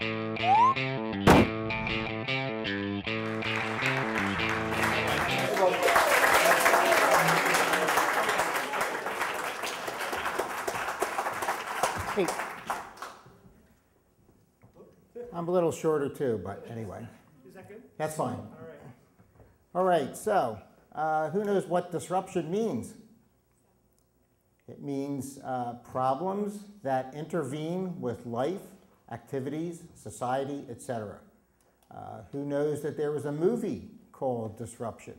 Hey. I'm a little shorter too, but anyway. Is that good? That's fine. All right. All right, so uh, who knows what disruption means? It means uh, problems that intervene with life, activities, society, etc. Uh, who knows that there was a movie called Disruption?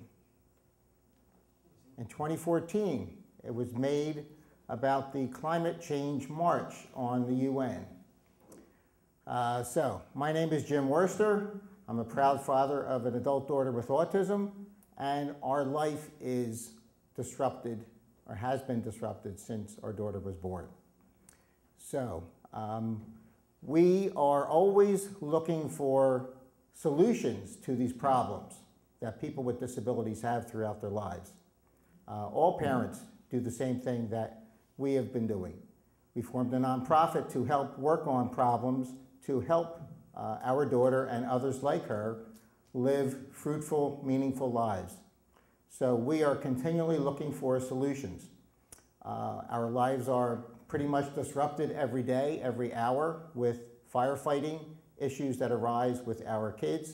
In 2014, it was made about the climate change march on the UN. Uh, so, my name is Jim Wurster. I'm a proud father of an adult daughter with autism, and our life is disrupted or has been disrupted since our daughter was born. So, um, we are always looking for solutions to these problems that people with disabilities have throughout their lives. Uh, all parents do the same thing that we have been doing. We formed a nonprofit to help work on problems to help uh, our daughter and others like her live fruitful, meaningful lives. So we are continually looking for solutions. Uh, our lives are pretty much disrupted every day, every hour with firefighting issues that arise with our kids,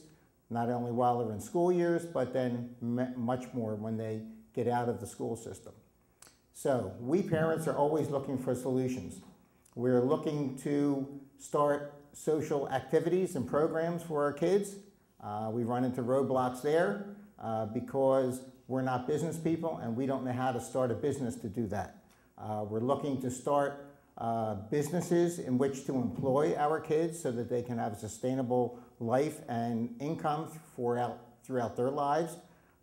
not only while they're in school years, but then much more when they get out of the school system. So we parents are always looking for solutions. We're looking to start social activities and programs for our kids. Uh, we run into roadblocks there uh, because we're not business people and we don't know how to start a business to do that. Uh, we're looking to start uh, businesses in which to employ our kids so that they can have a sustainable life and income throughout, throughout their lives.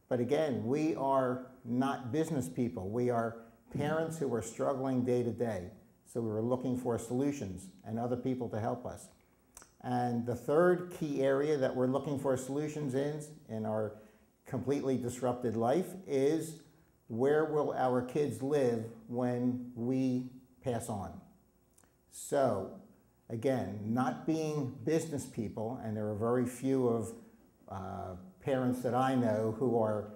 But again, we are not business people. We are parents who are struggling day to day. So we were looking for solutions and other people to help us. And the third key area that we're looking for solutions in, in our completely disrupted life is where will our kids live when we pass on? So, again, not being business people, and there are very few of uh, parents that I know who are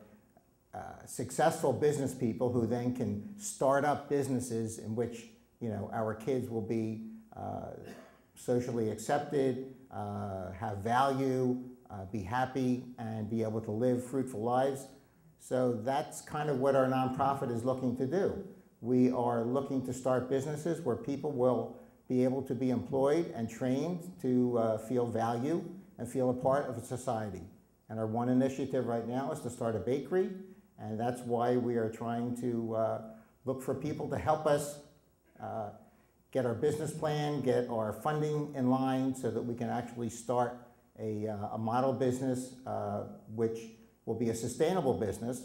uh, successful business people who then can start up businesses in which you know our kids will be uh, socially accepted, uh, have value, uh, be happy, and be able to live fruitful lives. So that's kind of what our nonprofit is looking to do. We are looking to start businesses where people will be able to be employed and trained to uh, feel value and feel a part of a society. And our one initiative right now is to start a bakery, and that's why we are trying to uh, look for people to help us uh, get our business plan, get our funding in line so that we can actually start a, uh, a model business uh, which will be a sustainable business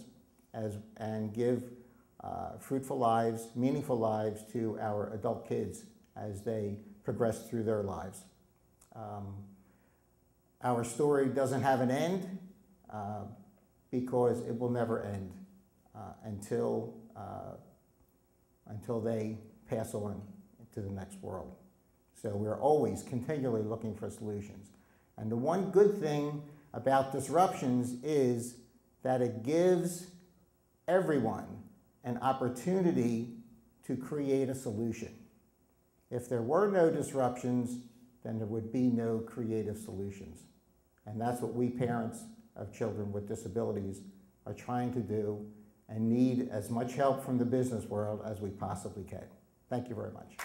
as, and give uh, fruitful lives, meaningful lives to our adult kids as they progress through their lives. Um, our story doesn't have an end uh, because it will never end uh, until, uh, until they pass on to the next world. So we're always continually looking for solutions. And the one good thing about disruptions is that it gives everyone an opportunity to create a solution. If there were no disruptions, then there would be no creative solutions. And that's what we parents of children with disabilities are trying to do and need as much help from the business world as we possibly can. Thank you very much.